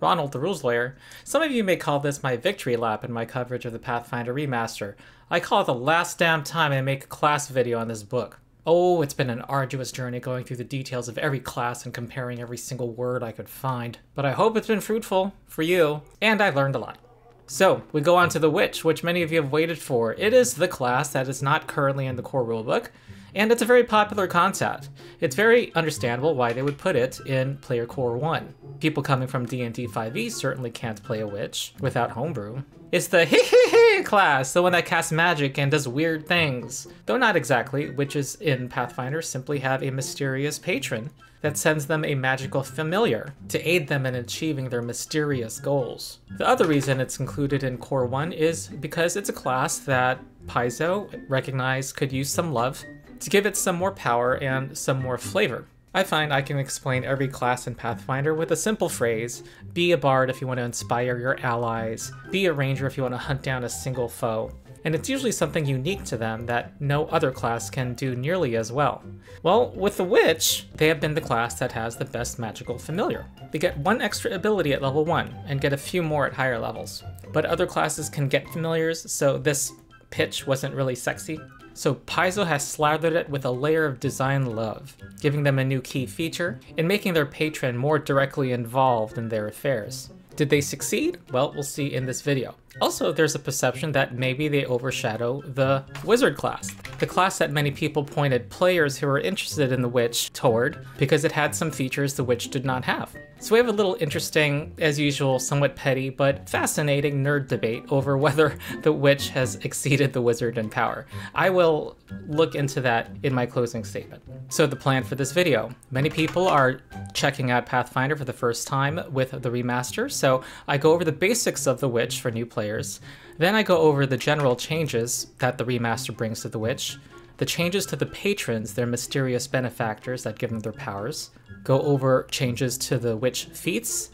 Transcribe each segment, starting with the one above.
Ronald the Rules Lawyer. Some of you may call this my victory lap in my coverage of the Pathfinder Remaster. I call it the last damn time I make a class video on this book. Oh, it's been an arduous journey going through the details of every class and comparing every single word I could find. But I hope it's been fruitful for you, and I learned a lot. So, we go on to the Witch, which many of you have waited for. It is the class that is not currently in the core rulebook, and it's a very popular concept. It's very understandable why they would put it in Player Core 1. People coming from D&D 5e certainly can't play a witch without homebrew. It's the hee hee hee class, the one that casts magic and does weird things. Though not exactly, witches in Pathfinder simply have a mysterious patron that sends them a magical familiar to aid them in achieving their mysterious goals. The other reason it's included in Core 1 is because it's a class that Paizo recognized could use some love to give it some more power and some more flavor. I find I can explain every class in Pathfinder with a simple phrase be a bard if you want to inspire your allies, be a ranger if you want to hunt down a single foe. And it's usually something unique to them that no other class can do nearly as well. Well, with the Witch, they have been the class that has the best magical familiar. They get one extra ability at level 1 and get a few more at higher levels. But other classes can get familiars, so this pitch wasn't really sexy. So Paizo has slathered it with a layer of design love, giving them a new key feature and making their patron more directly involved in their affairs. Did they succeed? Well, we'll see in this video. Also, there's a perception that maybe they overshadow the wizard class, the class that many people pointed players who were interested in the witch toward because it had some features the witch did not have. So we have a little interesting, as usual, somewhat petty, but fascinating nerd debate over whether the witch has exceeded the wizard in power. I will look into that in my closing statement. So the plan for this video. Many people are checking out Pathfinder for the first time with the remaster, so I go over the basics of the witch for new players. Then I go over the general changes that the remaster brings to the witch, the changes to the patrons, their mysterious benefactors that give them their powers, go over changes to the witch feats,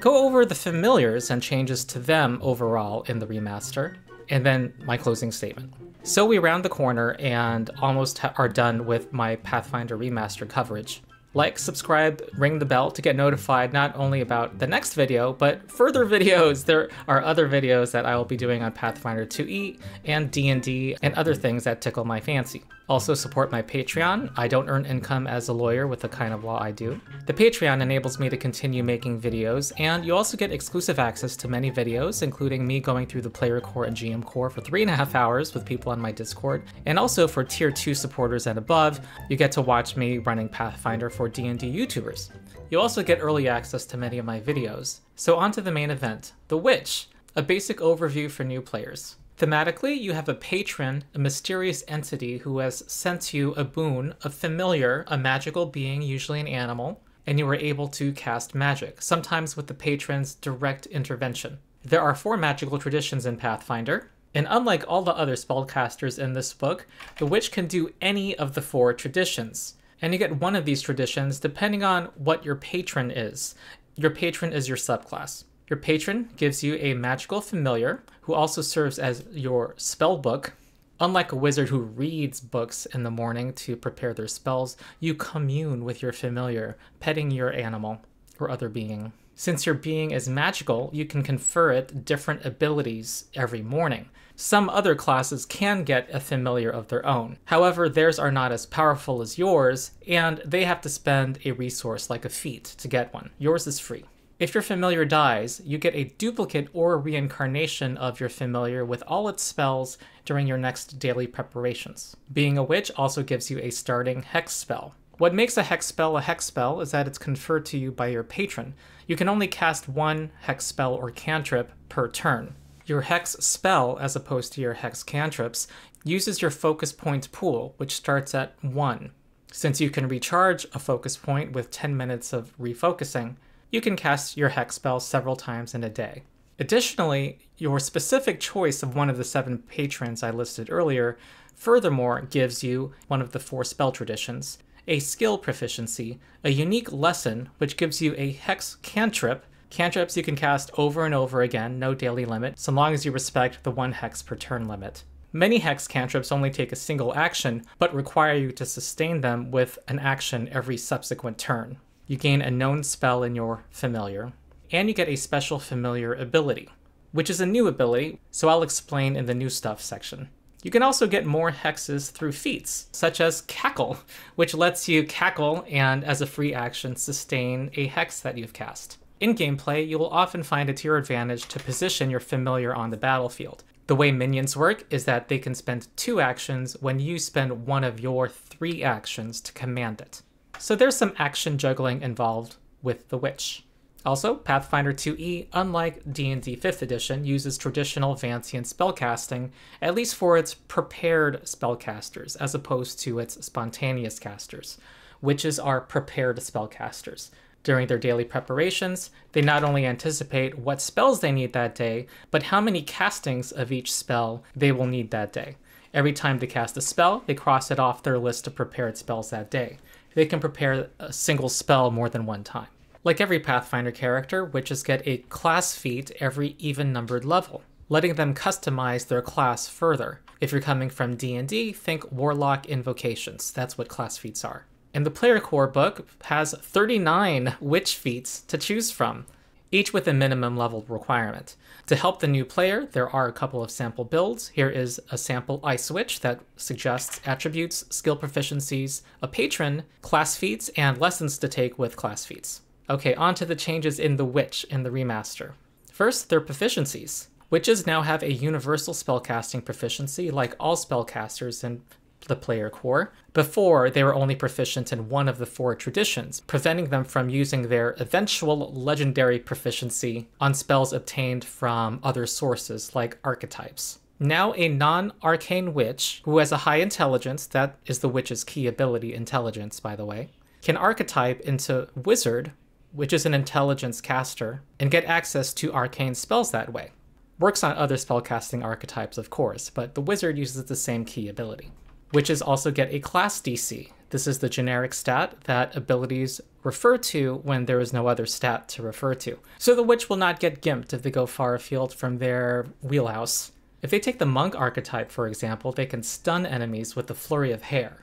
go over the familiars and changes to them overall in the remaster, and then my closing statement. So we round the corner and almost are done with my Pathfinder remaster coverage. Like, subscribe, ring the bell to get notified not only about the next video, but further videos. There are other videos that I will be doing on Pathfinder 2e and D&D and other things that tickle my fancy. Also support my Patreon. I don't earn income as a lawyer with the kind of law I do. The Patreon enables me to continue making videos, and you also get exclusive access to many videos, including me going through the player core and GM core for three and a half hours with people on my Discord. And also for tier 2 supporters and above, you get to watch me running Pathfinder for D&D YouTubers. You also get early access to many of my videos. So on to the main event, The Witch, a basic overview for new players. Thematically, you have a patron, a mysterious entity who has sent you a boon, a familiar, a magical being, usually an animal, and you are able to cast magic, sometimes with the patron's direct intervention. There are four magical traditions in Pathfinder, and unlike all the other spellcasters in this book, the witch can do any of the four traditions. And you get one of these traditions depending on what your patron is. Your patron is your subclass. Your patron gives you a magical familiar who also serves as your spell book. Unlike a wizard who reads books in the morning to prepare their spells, you commune with your familiar, petting your animal or other being. Since your being is magical, you can confer it different abilities every morning. Some other classes can get a familiar of their own. However, theirs are not as powerful as yours, and they have to spend a resource like a feat to get one. Yours is free. If your familiar dies, you get a duplicate or reincarnation of your familiar with all its spells during your next daily preparations. Being a witch also gives you a starting hex spell. What makes a hex spell a hex spell is that it's conferred to you by your patron. You can only cast one hex spell or cantrip per turn. Your hex spell, as opposed to your hex cantrips, uses your focus point pool, which starts at 1. Since you can recharge a focus point with 10 minutes of refocusing, you can cast your hex spell several times in a day. Additionally, your specific choice of one of the seven patrons I listed earlier furthermore gives you one of the four spell traditions, a skill proficiency, a unique lesson which gives you a hex cantrip. Cantrips you can cast over and over again, no daily limit, so long as you respect the one hex per turn limit. Many hex cantrips only take a single action, but require you to sustain them with an action every subsequent turn. You gain a known spell in your familiar. and you get a special familiar ability, which is a new ability, so I'll explain in the new stuff section. You can also get more hexes through feats, such as Cackle, which lets you cackle and, as a free action, sustain a hex that you've cast. In gameplay, you will often find it to your advantage to position your familiar on the battlefield. The way minions work is that they can spend two actions when you spend one of your three actions to command it. So there's some action juggling involved with the Witch. Also, Pathfinder 2e, unlike D&D 5th edition, uses traditional Vancian spellcasting, at least for its prepared spellcasters, as opposed to its spontaneous casters. Witches are prepared spellcasters. During their daily preparations, they not only anticipate what spells they need that day, but how many castings of each spell they will need that day. Every time they cast a spell, they cross it off their list of prepared spells that day. They can prepare a single spell more than one time. Like every Pathfinder character, witches get a class feat every even-numbered level, letting them customize their class further. If you're coming from D&D, think Warlock Invocations. That's what class feats are. And the Player Core book has 39 witch feats to choose from, each with a minimum level requirement. To help the new player, there are a couple of sample builds. Here is a sample Ice Witch that suggests attributes, skill proficiencies, a patron, class feats, and lessons to take with class feats. Okay, on to the changes in the Witch in the remaster. First, their proficiencies. Witches now have a universal spellcasting proficiency like all spellcasters in the player core. Before, they were only proficient in one of the four traditions, preventing them from using their eventual legendary proficiency on spells obtained from other sources like archetypes. Now, a non arcane witch who has a high intelligence, that is the witch's key ability, intelligence, by the way, can archetype into wizard which is an intelligence caster, and get access to arcane spells that way. Works on other spellcasting archetypes, of course, but the wizard uses the same key ability. Witches also get a class DC. This is the generic stat that abilities refer to when there is no other stat to refer to. So the witch will not get gimped if they go far afield from their wheelhouse. If they take the monk archetype, for example, they can stun enemies with the flurry of hair.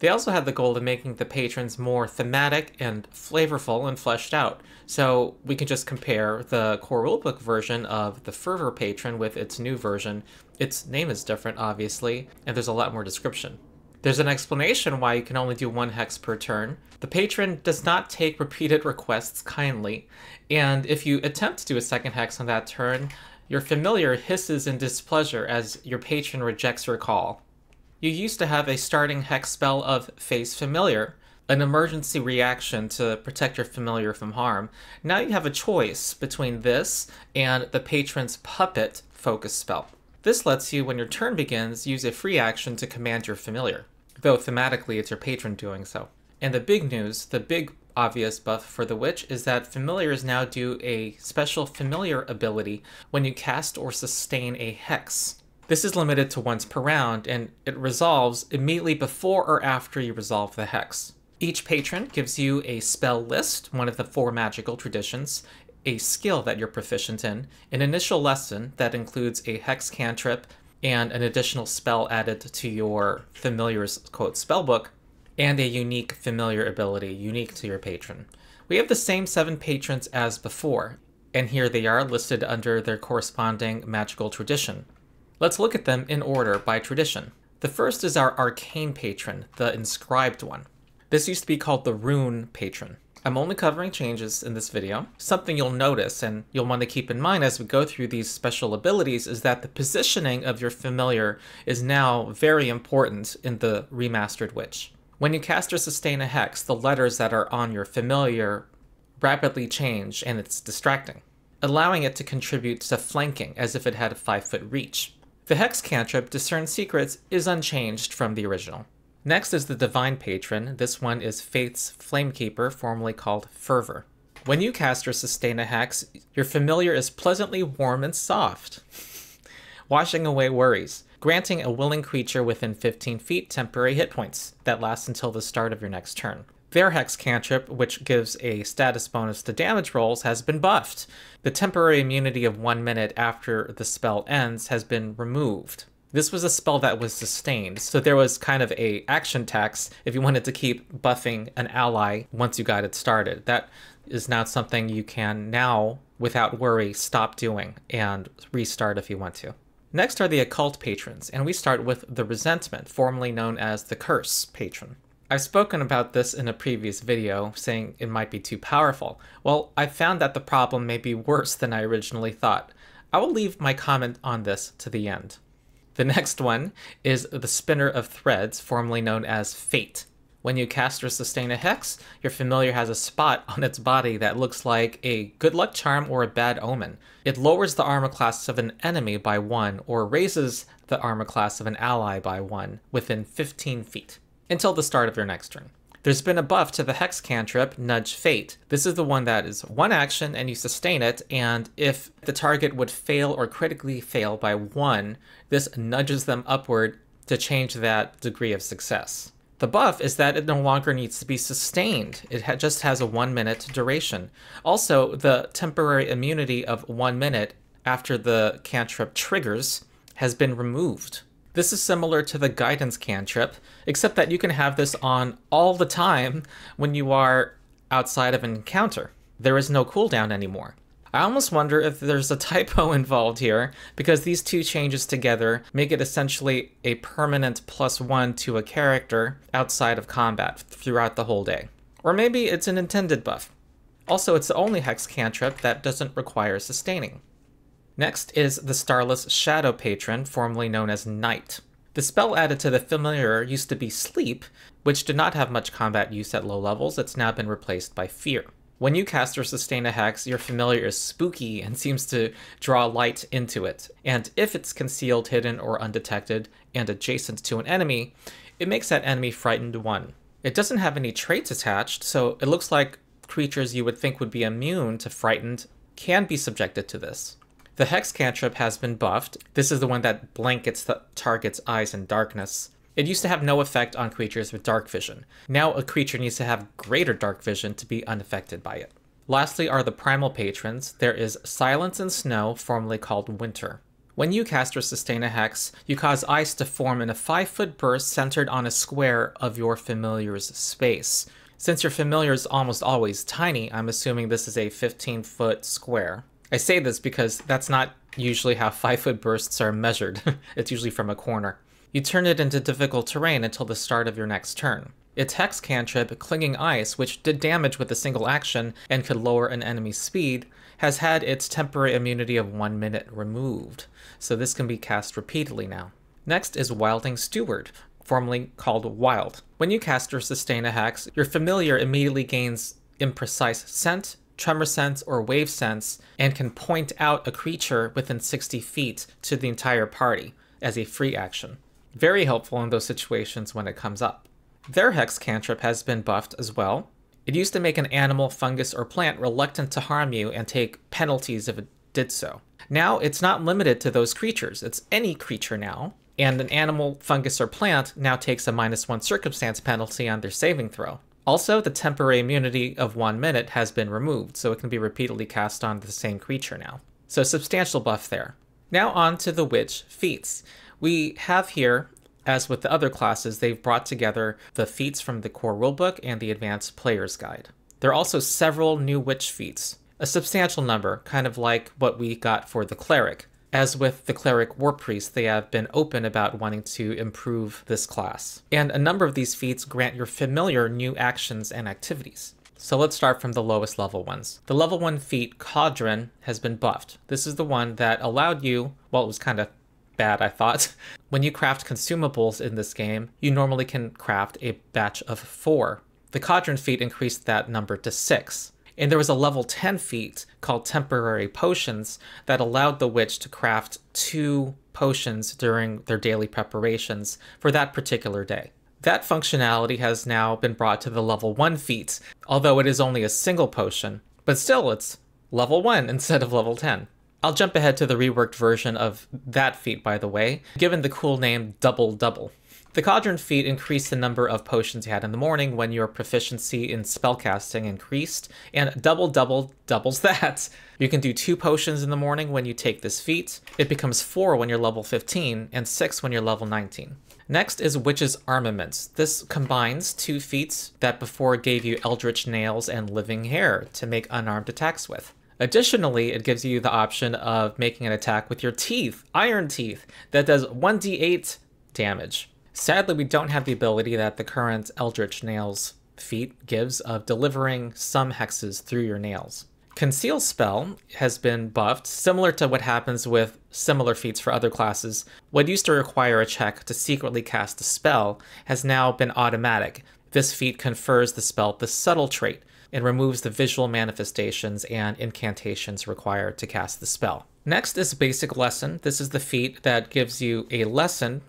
They also had the goal of making the patrons more thematic and flavorful and fleshed out. So we can just compare the core rulebook version of the Fervor patron with its new version. Its name is different, obviously, and there's a lot more description. There's an explanation why you can only do one hex per turn. The patron does not take repeated requests kindly, and if you attempt to do a second hex on that turn, your familiar hisses in displeasure as your patron rejects your call. You used to have a starting hex spell of Phase Familiar, an emergency reaction to protect your familiar from harm. Now you have a choice between this and the patron's Puppet focus spell. This lets you, when your turn begins, use a free action to command your familiar, though thematically it's your patron doing so. And the big news, the big obvious buff for the Witch is that familiars now do a special familiar ability when you cast or sustain a hex. This is limited to once per round, and it resolves immediately before or after you resolve the hex. Each patron gives you a spell list, one of the four magical traditions, a skill that you're proficient in, an initial lesson that includes a hex cantrip and an additional spell added to your familiar's quote spellbook, and a unique familiar ability unique to your patron. We have the same seven patrons as before, and here they are listed under their corresponding magical tradition. Let's look at them in order by tradition. The first is our arcane patron, the inscribed one. This used to be called the rune patron. I'm only covering changes in this video. Something you'll notice and you'll want to keep in mind as we go through these special abilities is that the positioning of your familiar is now very important in the remastered Witch. When you cast or sustain a hex, the letters that are on your familiar rapidly change and it's distracting, allowing it to contribute to flanking as if it had a 5 foot reach. The Hex cantrip, Discern Secrets, is unchanged from the original. Next is the Divine Patron. This one is Faith's Flamekeeper, formerly called Fervor. When you cast or sustain a hex, your familiar is pleasantly warm and soft, washing away worries, granting a willing creature within 15 feet temporary hit points that last until the start of your next turn. Their Hex cantrip, which gives a status bonus to damage rolls, has been buffed. The temporary immunity of one minute after the spell ends has been removed. This was a spell that was sustained, so there was kind of a action tax if you wanted to keep buffing an ally once you got it started. That is now something you can now, without worry, stop doing and restart if you want to. Next are the occult patrons, and we start with the resentment, formerly known as the curse patron. I've spoken about this in a previous video, saying it might be too powerful. Well, I found that the problem may be worse than I originally thought. I will leave my comment on this to the end. The next one is the Spinner of Threads, formerly known as Fate. When you cast or sustain a hex, your familiar has a spot on its body that looks like a good luck charm or a bad omen. It lowers the armor class of an enemy by one or raises the armor class of an ally by one within 15 feet until the start of your next turn. There's been a buff to the Hex cantrip, Nudge Fate. This is the one that is one action and you sustain it, and if the target would fail or critically fail by one, this nudges them upward to change that degree of success. The buff is that it no longer needs to be sustained. It ha just has a one minute duration. Also, the temporary immunity of one minute after the cantrip triggers has been removed. This is similar to the guidance cantrip, except that you can have this on all the time when you are outside of an encounter. There is no cooldown anymore. I almost wonder if there's a typo involved here, because these two changes together make it essentially a permanent plus one to a character outside of combat throughout the whole day. Or maybe it's an intended buff. Also, it's the only hex cantrip that doesn't require sustaining. Next is the Starless Shadow Patron, formerly known as Night. The spell added to the familiar used to be Sleep, which did not have much combat use at low levels. It's now been replaced by Fear. When you cast or sustain a hex, your familiar is spooky and seems to draw light into it. And if it's concealed, hidden, or undetected, and adjacent to an enemy, it makes that enemy frightened 1. It doesn't have any traits attached, so it looks like creatures you would think would be immune to frightened can be subjected to this. The Hex cantrip has been buffed. This is the one that blankets the target's eyes in darkness. It used to have no effect on creatures with dark vision. Now a creature needs to have greater dark vision to be unaffected by it. Lastly are the primal patrons. There is Silence and Snow, formerly called Winter. When you cast or sustain a hex, you cause ice to form in a 5 foot burst centered on a square of your familiar's space. Since your familiar is almost always tiny, I'm assuming this is a 15 foot square. I say this because that's not usually how 5 foot bursts are measured, it's usually from a corner. You turn it into difficult terrain until the start of your next turn. Its Hex cantrip, Clinging Ice, which did damage with a single action and could lower an enemy's speed, has had its temporary immunity of 1 minute removed, so this can be cast repeatedly now. Next is Wilding Steward, formerly called Wild. When you cast or sustain a hex, your familiar immediately gains imprecise scent, tremor sense, or wave sense, and can point out a creature within 60 feet to the entire party as a free action. Very helpful in those situations when it comes up. Their Hex cantrip has been buffed as well. It used to make an animal, fungus, or plant reluctant to harm you and take penalties if it did so. Now it's not limited to those creatures, it's any creature now, and an animal, fungus, or plant now takes a minus one circumstance penalty on their saving throw. Also, the temporary immunity of one minute has been removed, so it can be repeatedly cast on the same creature now. So substantial buff there. Now on to the witch feats. We have here, as with the other classes, they've brought together the feats from the core rulebook and the advanced player's guide. There are also several new witch feats, a substantial number, kind of like what we got for the cleric, as with the Cleric War Priest, they have been open about wanting to improve this class. And a number of these feats grant your familiar new actions and activities. So let's start from the lowest level ones. The level 1 feat, Cauldron, has been buffed. This is the one that allowed you, well, it was kind of bad, I thought. when you craft consumables in this game, you normally can craft a batch of four. The Cauldron feat increased that number to six. And there was a level 10 feat called Temporary Potions that allowed the witch to craft two potions during their daily preparations for that particular day. That functionality has now been brought to the level 1 feat, although it is only a single potion, but still it's level 1 instead of level 10. I'll jump ahead to the reworked version of that feat, by the way, given the cool name Double Double. The Cauldron feat increased the number of potions you had in the morning when your proficiency in spellcasting increased, and double double doubles that. You can do two potions in the morning when you take this feat. It becomes four when you're level 15, and six when you're level 19. Next is Witch's Armaments. This combines two feats that before gave you Eldritch Nails and Living Hair to make unarmed attacks with. Additionally, it gives you the option of making an attack with your teeth, Iron Teeth, that does 1d8 damage. Sadly, we don't have the ability that the current Eldritch Nails feat gives of delivering some hexes through your nails. Conceal spell has been buffed, similar to what happens with similar feats for other classes. What used to require a check to secretly cast a spell has now been automatic. This feat confers the spell the subtle trait and removes the visual manifestations and incantations required to cast the spell. Next is basic lesson. This is the feat that gives you a lesson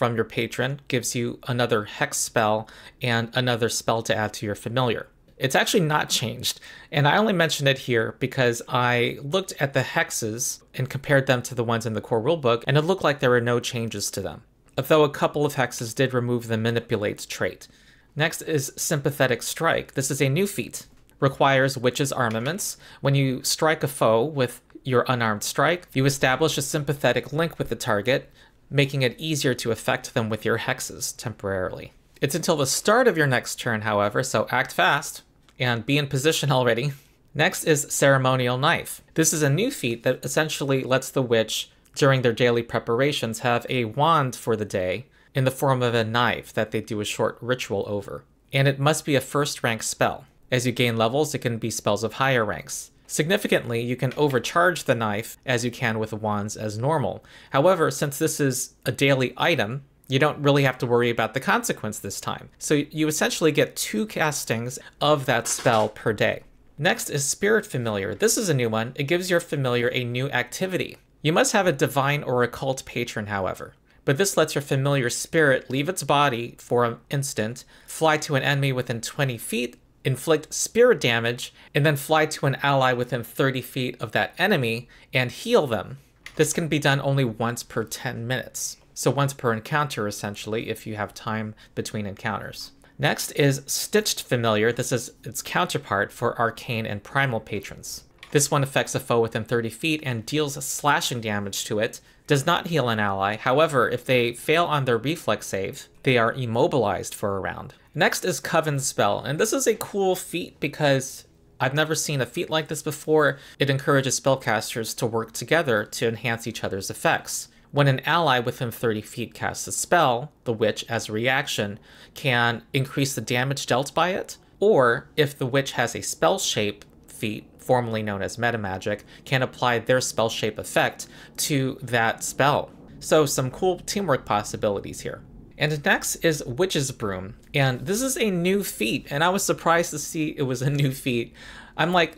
from your patron, gives you another hex spell and another spell to add to your familiar. It's actually not changed, and I only mention it here because I looked at the hexes and compared them to the ones in the core rulebook, and it looked like there were no changes to them, although a couple of hexes did remove the Manipulate trait. Next is Sympathetic Strike. This is a new feat. Requires Witch's Armaments. When you strike a foe with your unarmed strike, you establish a sympathetic link with the target, making it easier to affect them with your hexes temporarily. It's until the start of your next turn, however, so act fast and be in position already. Next is Ceremonial Knife. This is a new feat that essentially lets the witch, during their daily preparations, have a wand for the day in the form of a knife that they do a short ritual over. And it must be a first rank spell. As you gain levels, it can be spells of higher ranks. Significantly, you can overcharge the knife as you can with wands as normal. However, since this is a daily item, you don't really have to worry about the consequence this time. So you essentially get two castings of that spell per day. Next is Spirit Familiar. This is a new one. It gives your familiar a new activity. You must have a divine or occult patron, however. But this lets your familiar spirit leave its body for an instant, fly to an enemy within 20 feet, inflict spirit damage, and then fly to an ally within 30 feet of that enemy and heal them. This can be done only once per 10 minutes. So once per encounter, essentially, if you have time between encounters. Next is Stitched Familiar. This is its counterpart for Arcane and Primal patrons. This one affects a foe within 30 feet and deals slashing damage to it, does not heal an ally. However, if they fail on their reflex save, they are immobilized for a round. Next is Coven's Spell, and this is a cool feat because I've never seen a feat like this before. It encourages spellcasters to work together to enhance each other's effects. When an ally within 30 feet casts a spell, the witch, as a reaction, can increase the damage dealt by it, or if the witch has a spell shape feat, formerly known as metamagic, can apply their spell shape effect to that spell. So some cool teamwork possibilities here. And next is Witch's Broom. And this is a new feat, and I was surprised to see it was a new feat. I'm like,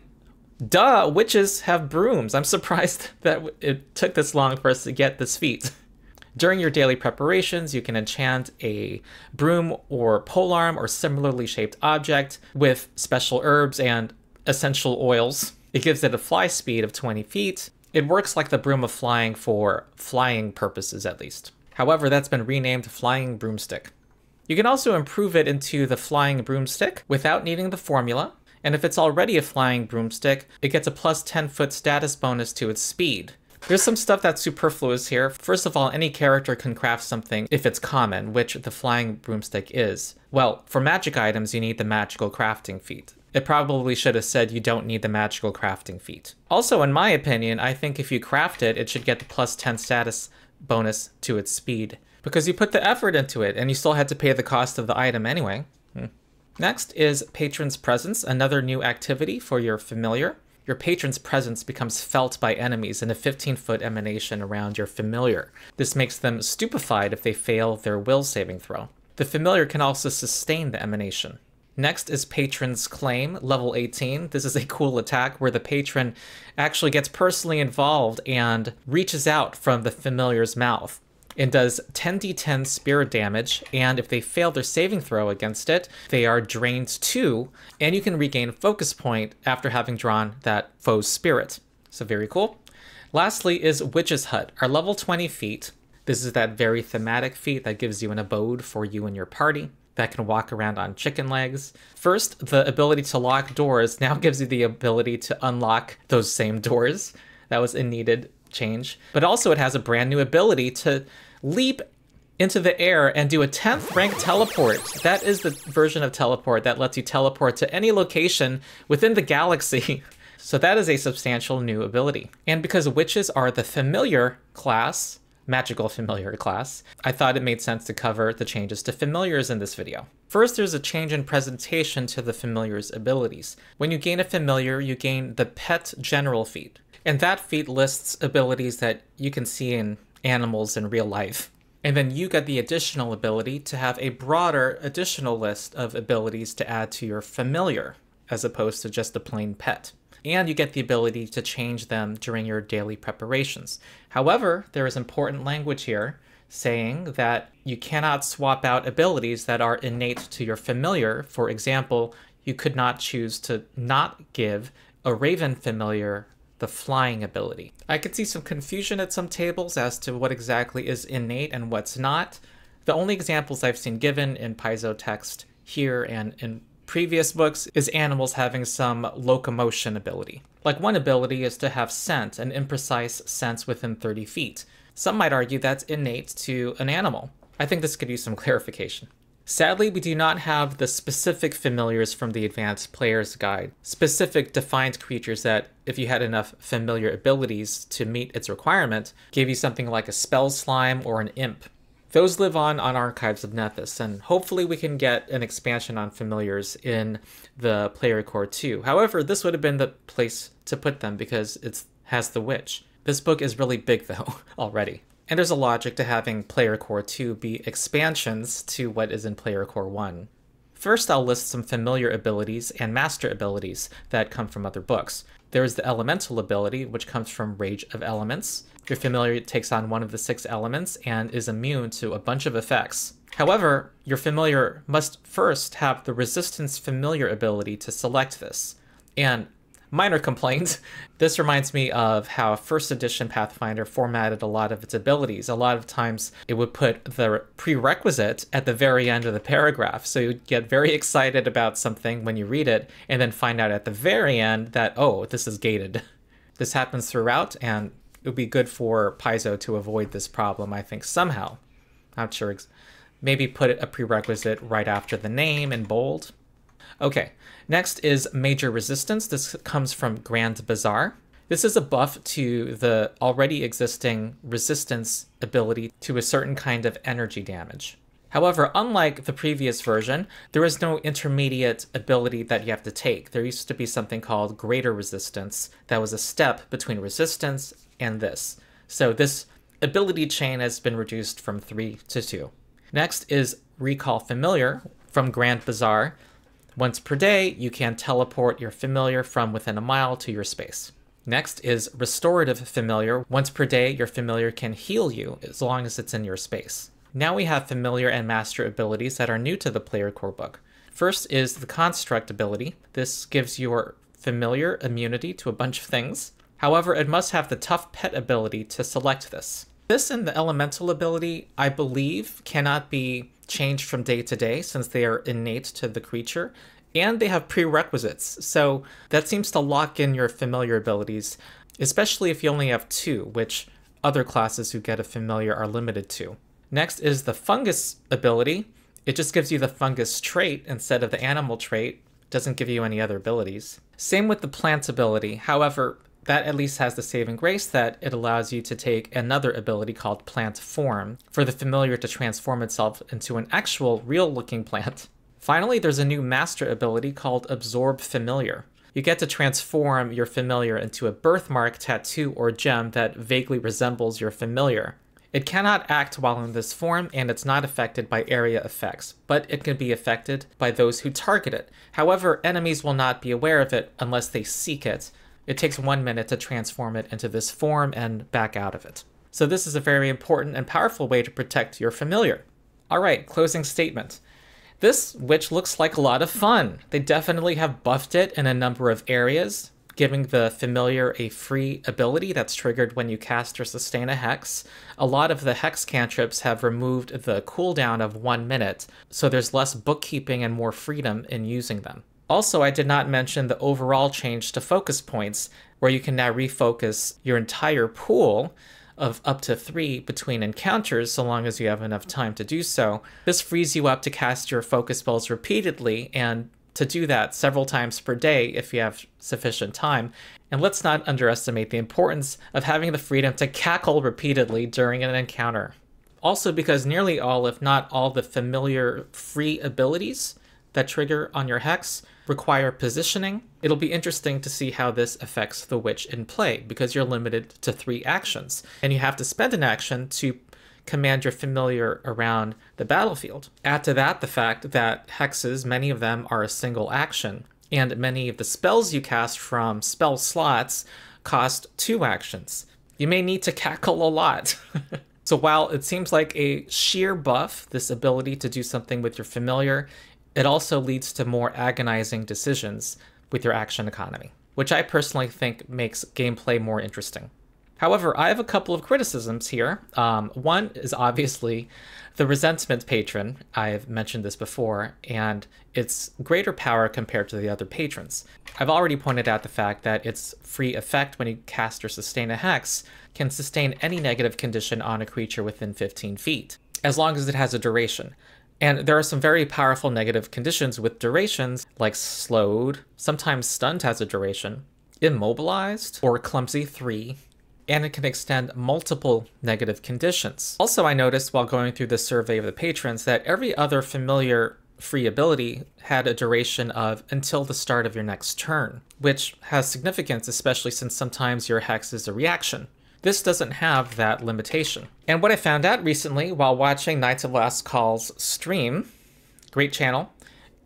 duh, witches have brooms. I'm surprised that it took this long for us to get this feat. During your daily preparations, you can enchant a broom or polearm or similarly shaped object with special herbs and essential oils. It gives it a fly speed of 20 feet. It works like the Broom of Flying for flying purposes, at least. However, that's been renamed Flying Broomstick. You can also improve it into the Flying Broomstick without needing the formula, and if it's already a Flying Broomstick, it gets a plus 10 foot status bonus to its speed. There's some stuff that's superfluous here. First of all, any character can craft something if it's common, which the Flying Broomstick is. Well, for magic items, you need the Magical Crafting feat. It probably should have said you don't need the magical crafting feat. Also, in my opinion, I think if you craft it, it should get the plus 10 status bonus to its speed because you put the effort into it and you still had to pay the cost of the item anyway. Hmm. Next is Patron's Presence, another new activity for your familiar. Your patron's presence becomes felt by enemies in a 15 foot emanation around your familiar. This makes them stupefied if they fail their will saving throw. The familiar can also sustain the emanation. Next is Patron's Claim, level 18. This is a cool attack where the patron actually gets personally involved and reaches out from the familiar's mouth and does 10d10 spirit damage, and if they fail their saving throw against it, they are drained 2, and you can regain focus point after having drawn that foe's spirit. So very cool. Lastly is Witch's Hut, our level 20 feat This is that very thematic feat that gives you an abode for you and your party that can walk around on chicken legs. First, the ability to lock doors now gives you the ability to unlock those same doors. That was a needed change. But also, it has a brand new ability to leap into the air and do a 10th rank teleport. That is the version of teleport that lets you teleport to any location within the galaxy. So that is a substantial new ability. And because witches are the familiar class, magical familiar class, I thought it made sense to cover the changes to familiars in this video. First, there's a change in presentation to the familiar's abilities. When you gain a familiar, you gain the pet general feat. And that feat lists abilities that you can see in animals in real life. And then you get the additional ability to have a broader additional list of abilities to add to your familiar, as opposed to just a plain pet. And you get the ability to change them during your daily preparations. However, there is important language here saying that you cannot swap out abilities that are innate to your familiar. For example, you could not choose to not give a Raven familiar the flying ability. I could see some confusion at some tables as to what exactly is innate and what's not. The only examples I've seen given in Paizo text here and in previous books is animals having some locomotion ability. Like one ability is to have scent, an imprecise sense within 30 feet. Some might argue that's innate to an animal. I think this could use some clarification. Sadly, we do not have the specific familiars from the Advanced Player's Guide, specific defined creatures that, if you had enough familiar abilities to meet its requirement, gave you something like a spell slime or an imp. Those live on on Archives of Nethys, and hopefully we can get an expansion on familiars in the Player Core 2. However, this would have been the place to put them because it has the witch. This book is really big though, already. And there's a logic to having Player Core 2 be expansions to what is in Player Core 1. First, I'll list some familiar abilities and master abilities that come from other books. There is the elemental ability, which comes from Rage of Elements. Your familiar takes on one of the six elements and is immune to a bunch of effects. However, your familiar must first have the resistance familiar ability to select this. And minor complaint. This reminds me of how first edition Pathfinder formatted a lot of its abilities. A lot of times it would put the prerequisite at the very end of the paragraph. So you'd get very excited about something when you read it and then find out at the very end that, oh, this is gated. This happens throughout and it would be good for Paizo to avoid this problem, I think, somehow. Not sure. Maybe put a prerequisite right after the name in bold. Okay, next is Major Resistance. This comes from Grand Bazaar. This is a buff to the already existing resistance ability to a certain kind of energy damage. However, unlike the previous version, there is no intermediate ability that you have to take. There used to be something called Greater Resistance that was a step between resistance and this. So this ability chain has been reduced from 3 to 2. Next is Recall Familiar from Grand Bazaar. Once per day, you can teleport your familiar from within a mile to your space. Next is Restorative Familiar. Once per day, your familiar can heal you as long as it's in your space. Now we have familiar and master abilities that are new to the player core book. First is the Construct ability. This gives your familiar immunity to a bunch of things. However, it must have the Tough Pet ability to select this. This and the Elemental ability, I believe, cannot be changed from day to day since they are innate to the creature, and they have prerequisites, so that seems to lock in your familiar abilities, especially if you only have two, which other classes who get a familiar are limited to. Next is the fungus ability. It just gives you the fungus trait instead of the animal trait, doesn't give you any other abilities. Same with the plant ability, however, that at least has the saving grace that it allows you to take another ability called Plant Form for the familiar to transform itself into an actual real looking plant. Finally, there's a new master ability called Absorb Familiar. You get to transform your familiar into a birthmark, tattoo, or gem that vaguely resembles your familiar. It cannot act while in this form, and it's not affected by area effects, but it can be affected by those who target it. However, enemies will not be aware of it unless they seek it, it takes one minute to transform it into this form and back out of it. So this is a very important and powerful way to protect your familiar. All right, closing statement. This witch looks like a lot of fun. They definitely have buffed it in a number of areas. giving the familiar a free ability that's triggered when you cast or sustain a hex. A lot of the hex cantrips have removed the cooldown of one minute, so there's less bookkeeping and more freedom in using them. Also, I did not mention the overall change to focus points, where you can now refocus your entire pool of up to three between encounters so long as you have enough time to do so. This frees you up to cast your focus spells repeatedly and to do that several times per day if you have sufficient time. And let's not underestimate the importance of having the freedom to cackle repeatedly during an encounter. Also, because nearly all, if not all, the familiar free abilities that trigger on your hex require positioning. It'll be interesting to see how this affects the witch in play because you're limited to three actions and you have to spend an action to command your familiar around the battlefield. Add to that the fact that hexes, many of them are a single action, and many of the spells you cast from spell slots cost two actions. You may need to cackle a lot. so while it seems like a sheer buff, this ability to do something with your familiar, it also leads to more agonizing decisions with your action economy, which I personally think makes gameplay more interesting. However, I have a couple of criticisms here. Um, one is obviously the resentment patron. I've mentioned this before, and its greater power compared to the other patrons. I've already pointed out the fact that its free effect when you cast or sustain a hex can sustain any negative condition on a creature within 15 feet, as long as it has a duration. And there are some very powerful negative conditions with durations, like slowed, sometimes stunned has a duration, immobilized, or clumsy 3, and it can extend multiple negative conditions. Also, I noticed while going through the survey of the patrons that every other familiar free ability had a duration of until the start of your next turn, which has significance, especially since sometimes your hex is a reaction. This doesn't have that limitation. And what I found out recently while watching Knights of Last Call's stream, great channel,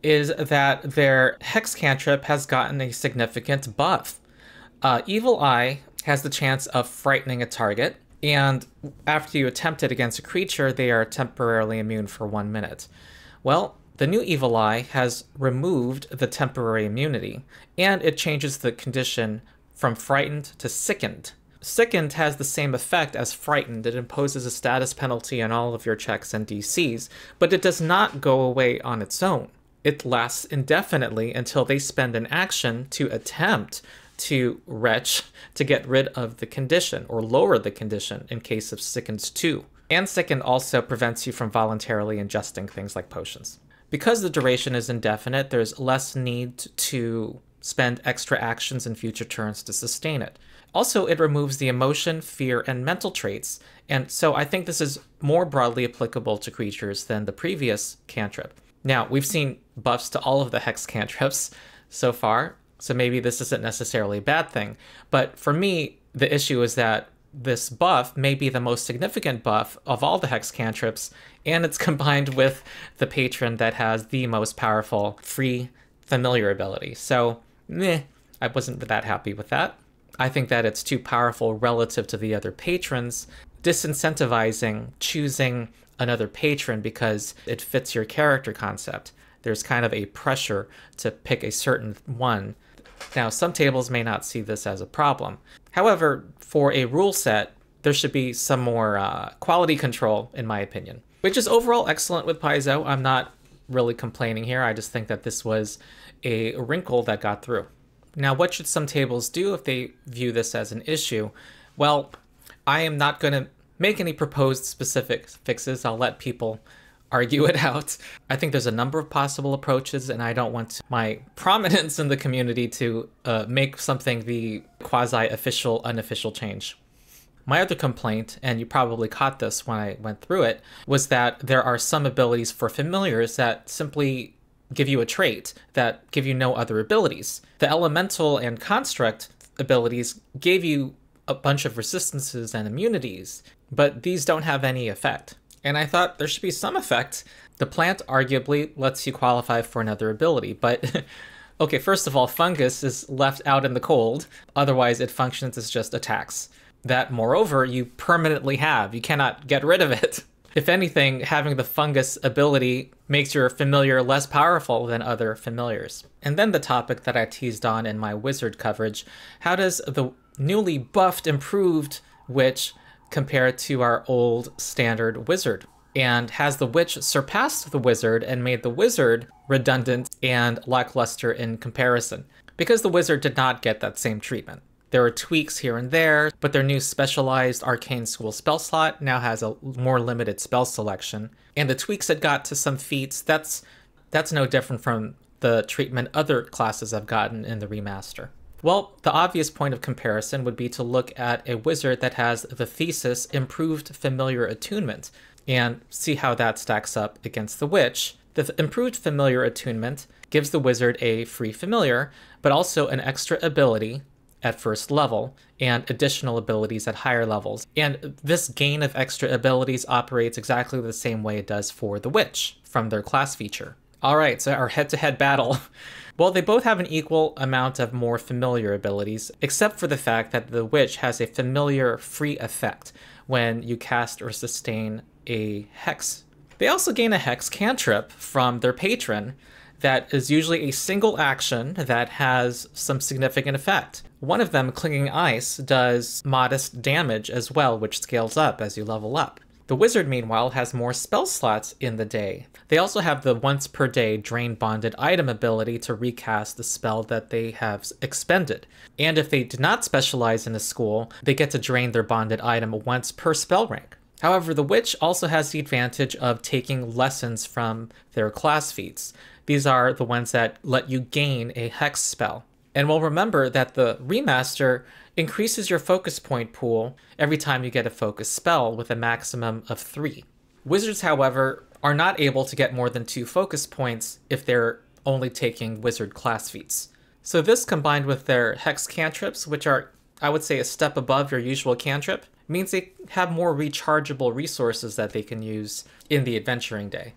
is that their hex cantrip has gotten a significant buff. Uh, Evil Eye has the chance of frightening a target, and after you attempt it against a creature, they are temporarily immune for one minute. Well, the new Evil Eye has removed the temporary immunity, and it changes the condition from frightened to sickened. Sickened has the same effect as frightened. It imposes a status penalty on all of your checks and DCs, but it does not go away on its own. It lasts indefinitely until they spend an action to attempt to retch to get rid of the condition or lower the condition in case of sickens 2. And Sickened also prevents you from voluntarily ingesting things like potions. Because the duration is indefinite, there's less need to spend extra actions in future turns to sustain it. Also, it removes the emotion, fear, and mental traits, and so I think this is more broadly applicable to creatures than the previous cantrip. Now, we've seen buffs to all of the hex cantrips so far, so maybe this isn't necessarily a bad thing. But for me, the issue is that this buff may be the most significant buff of all the hex cantrips, and it's combined with the patron that has the most powerful free familiar ability. So, meh, I wasn't that happy with that. I think that it's too powerful relative to the other patrons, disincentivizing choosing another patron because it fits your character concept. There's kind of a pressure to pick a certain one now, some tables may not see this as a problem. However, for a rule set, there should be some more uh, quality control, in my opinion, which is overall excellent with Paizo. I'm not really complaining here. I just think that this was a wrinkle that got through. Now, what should some tables do if they view this as an issue? Well, I am not going to make any proposed specific fixes. I'll let people argue it out. I think there's a number of possible approaches, and I don't want my prominence in the community to uh, make something the quasi official, unofficial change. My other complaint, and you probably caught this when I went through it, was that there are some abilities for familiars that simply give you a trait that give you no other abilities. The elemental and construct abilities gave you a bunch of resistances and immunities, but these don't have any effect and I thought there should be some effect. The plant arguably lets you qualify for another ability, but okay, first of all, fungus is left out in the cold, otherwise, it functions as just a tax. That, moreover, you permanently have. You cannot get rid of it. If anything, having the fungus ability makes your familiar less powerful than other familiars. And then the topic that I teased on in my wizard coverage how does the newly buffed, improved witch compare to our old standard wizard? And has the witch surpassed the wizard and made the wizard redundant and lackluster in comparison? Because the wizard did not get that same treatment. There are tweaks here and there, but their new specialized arcane school spell slot now has a more limited spell selection. And the tweaks it got to some feats, that's that's no different from the treatment other classes have gotten in the remaster. Well, the obvious point of comparison would be to look at a wizard that has the thesis improved familiar attunement and see how that stacks up against the witch. The improved familiar attunement gives the wizard a free familiar, but also an extra ability at first level and additional abilities at higher levels. And this gain of extra abilities operates exactly the same way it does for the Witch from their class feature. All right, so our head to head battle. well, they both have an equal amount of more familiar abilities, except for the fact that the Witch has a familiar free effect when you cast or sustain a hex. They also gain a hex cantrip from their patron, that is usually a single action that has some significant effect. One of them, Clinging Ice, does modest damage as well, which scales up as you level up. The wizard, meanwhile, has more spell slots in the day. They also have the once per day drain bonded item ability to recast the spell that they have expended. And if they do not specialize in a school, they get to drain their bonded item once per spell rank. However, the witch also has the advantage of taking lessons from their class feats. These are the ones that let you gain a hex spell. And we'll remember that the remaster increases your focus point pool every time you get a focus spell with a maximum of three. Wizards, however, are not able to get more than two focus points if they're only taking wizard class feats. So this combined with their hex cantrips, which are, I would say, a step above your usual cantrip, means they have more rechargeable resources that they can use in the adventuring day.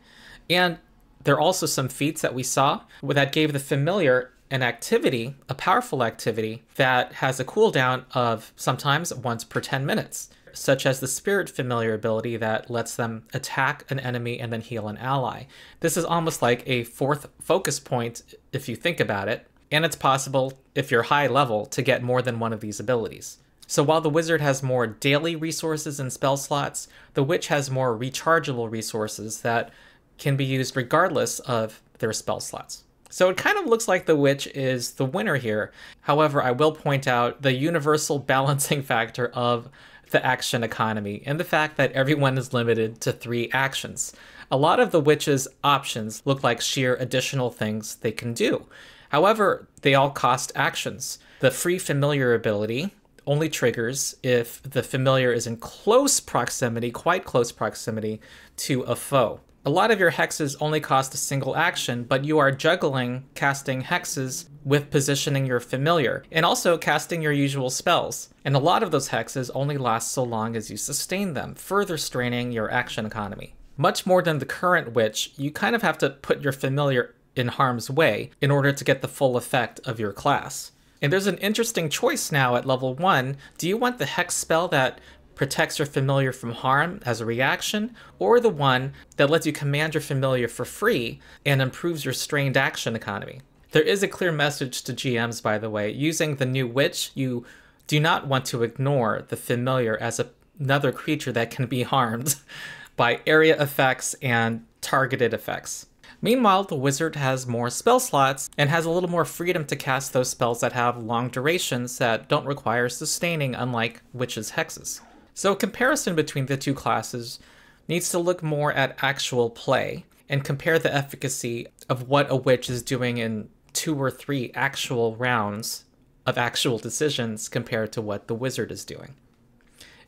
And there are also some feats that we saw that gave the familiar an activity, a powerful activity, that has a cooldown of sometimes once per 10 minutes, such as the Spirit Familiar ability that lets them attack an enemy and then heal an ally. This is almost like a fourth focus point if you think about it, and it's possible, if you're high level, to get more than one of these abilities. So while the wizard has more daily resources and spell slots, the witch has more rechargeable resources that can be used regardless of their spell slots. So it kind of looks like the witch is the winner here. However, I will point out the universal balancing factor of the action economy and the fact that everyone is limited to three actions. A lot of the witch's options look like sheer additional things they can do. However, they all cost actions. The free familiar ability only triggers if the familiar is in close proximity, quite close proximity, to a foe. A lot of your hexes only cost a single action, but you are juggling casting hexes with positioning your familiar, and also casting your usual spells. And a lot of those hexes only last so long as you sustain them, further straining your action economy. Much more than the current witch, you kind of have to put your familiar in harm's way in order to get the full effect of your class. And there's an interesting choice now at level 1. Do you want the hex spell that protects your familiar from harm as a reaction, or the one that lets you command your familiar for free and improves your strained action economy. There is a clear message to GMs, by the way. Using the new Witch, you do not want to ignore the familiar as a, another creature that can be harmed by area effects and targeted effects. Meanwhile, the wizard has more spell slots and has a little more freedom to cast those spells that have long durations that don't require sustaining, unlike witches' hexes. So a comparison between the two classes needs to look more at actual play and compare the efficacy of what a witch is doing in two or three actual rounds of actual decisions compared to what the wizard is doing.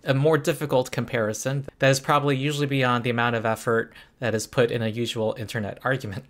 A more difficult comparison that is probably usually beyond the amount of effort that is put in a usual internet argument.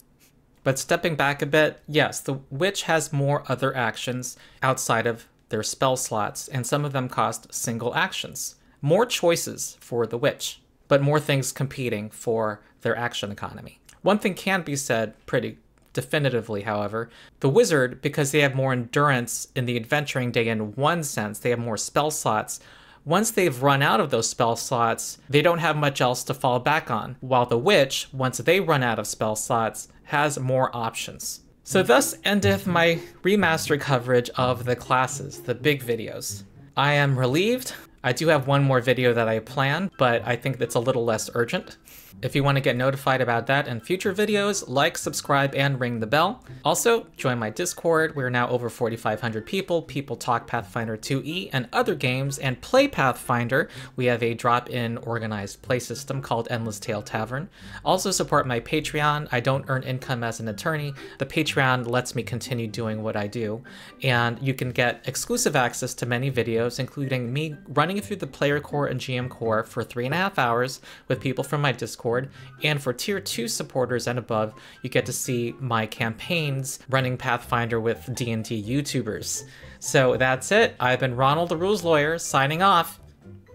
But stepping back a bit, yes, the witch has more other actions outside of their spell slots, and some of them cost single actions more choices for the witch, but more things competing for their action economy. One thing can be said pretty definitively, however. The wizard, because they have more endurance in the adventuring day in one sense, they have more spell slots, once they've run out of those spell slots, they don't have much else to fall back on, while the witch, once they run out of spell slots, has more options. So thus endeth my remastered coverage of the classes, the big videos. I am relieved. I do have one more video that I plan, but I think that's a little less urgent. If you want to get notified about that and future videos, like, subscribe, and ring the bell. Also, join my Discord. We're now over 4,500 people. People talk Pathfinder 2e and other games, and play Pathfinder. We have a drop-in organized play system called Endless Tale Tavern. Also support my Patreon. I don't earn income as an attorney. The Patreon lets me continue doing what I do, and you can get exclusive access to many videos, including me running through the player core and GM core for three and a half hours with people from my Discord. And for tier 2 supporters and above, you get to see my campaigns running Pathfinder with D&D YouTubers. So that's it. I've been Ronald the Rules Lawyer signing off,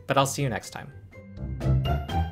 but I'll see you next time.